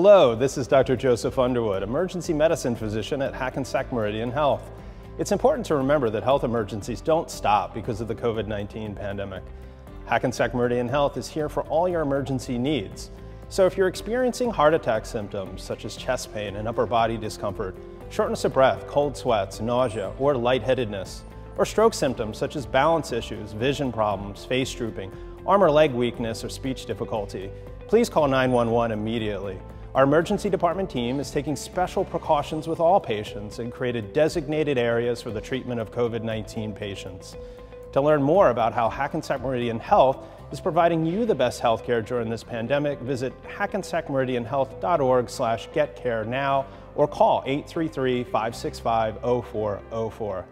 Hello, this is Dr. Joseph Underwood, emergency medicine physician at Hackensack Meridian Health. It's important to remember that health emergencies don't stop because of the COVID-19 pandemic. Hackensack Meridian Health is here for all your emergency needs. So if you're experiencing heart attack symptoms such as chest pain and upper body discomfort, shortness of breath, cold sweats, nausea, or lightheadedness, or stroke symptoms such as balance issues, vision problems, face drooping, arm or leg weakness, or speech difficulty, please call 911 immediately. Our emergency department team is taking special precautions with all patients and created designated areas for the treatment of COVID-19 patients. To learn more about how Hackensack Meridian Health is providing you the best healthcare during this pandemic, visit hackensackmeridianhealth.org slash getcarenow or call 833-565-0404.